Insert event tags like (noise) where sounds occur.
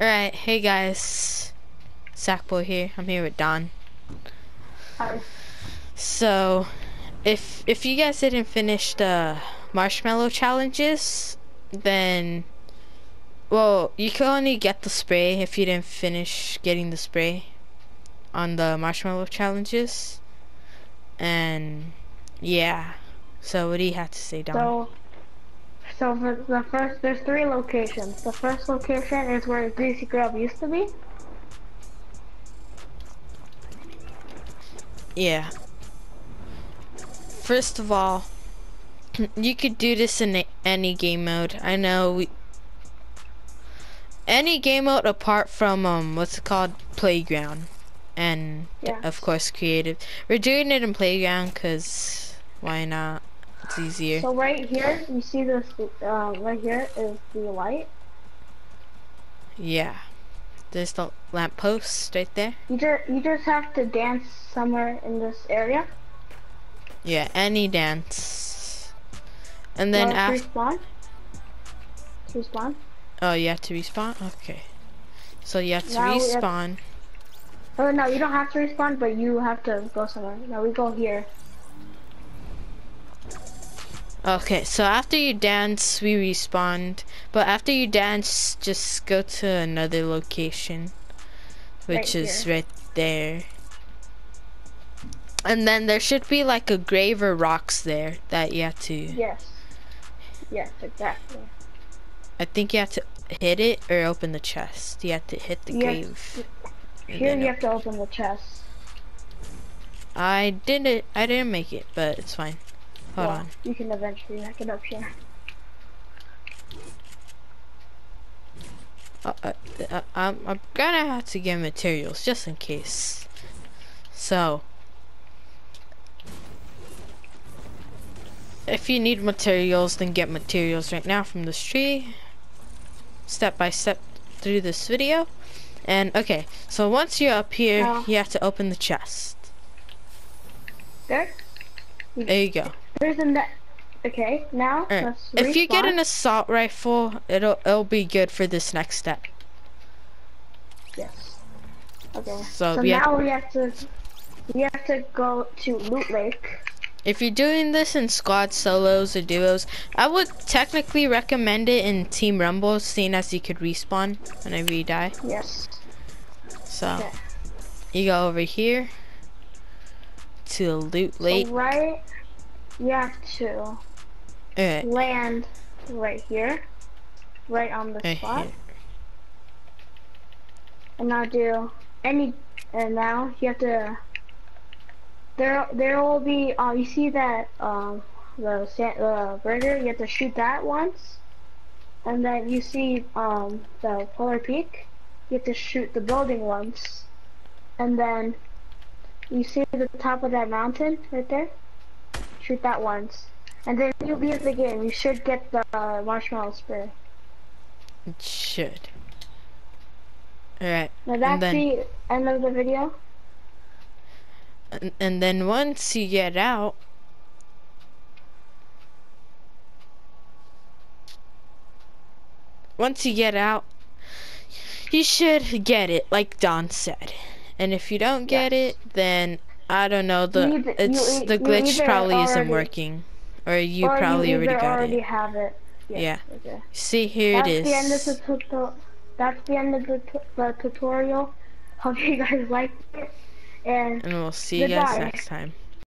Alright, hey guys. Sackboy here. I'm here with Don. Hi. So, if if you guys didn't finish the marshmallow challenges, then well, you can only get the spray if you didn't finish getting the spray on the marshmallow challenges. And yeah. So what do you have to say, Don? So, so for the first, there's three locations. The first location is where Greasy Grove used to be. Yeah. First of all, (clears throat) you could do this in any game mode. I know we any game mode apart from um what's it called playground and Yeah. of course creative. We're doing it in playground cuz why not? It's easier. So right here, you see this, uh, right here is the light. yeah. There's the lamppost right there. You just, you just have to dance somewhere in this area. Yeah, any dance. And then after respawn. To respawn. Oh, you have to respawn? Okay. So you have to Now we have- respawn. Oh no, you don't have to respawn, but you have to go somewhere. No, we go here. Okay, so after you dance, we respawned. But after you dance, just go to another location, which Right is right there. And then there should be like a grave or rocks there that you have to. Yes. Yes, exactly. I think you have to hit it or open the chest. You have to hit the You grave. Here you have to open the chest. I did it. I didn't make it, but it's fine. Hold Well, on. You can eventually make it up here. Uh, uh, uh, I'm, I'm gonna have to get materials just in case. So, if you need materials, then get materials right now from this tree. Step by step through this video. And okay, so once you're up here, you have to open the chest. There. There you go. There's a net. Okay, now let's If you get an assault rifle, it'll it'll be good for this next step. Yes. Okay. So, So we have- now we have to we have to go to Loot Lake. If you're doing this in squad solos or duos, I would technically recommend it in Team Rumble, seeing as you could respawn whenever you die. Yes. So Okay. you go over here to loot lake. right, you have to Alright, land right here, right on the right spot, here. and now do any. And now you have to. There, there will be. Uh, you see that um, the the burger. You have to shoot that once, and then you see um the Polar Peak. You have to shoot the building once, and then you see the top of that mountain right there. Shoot that once, and then you'll be at the game. You should get the uh, marshmallow spray. It should. Alright, Now that's then- the end of the video. and, and then once you get out, once you get out, you should get it, like Don said. And if you don't get it, then I don't know. The either- it's you the glitch probably isn't working, or you or probably you already got already it. have it. Yeah. Okay. See, here That's it the end of the tutorial. That's the end of the, the tutorial. Hope you guys liked it. And And we'll see you guys next time.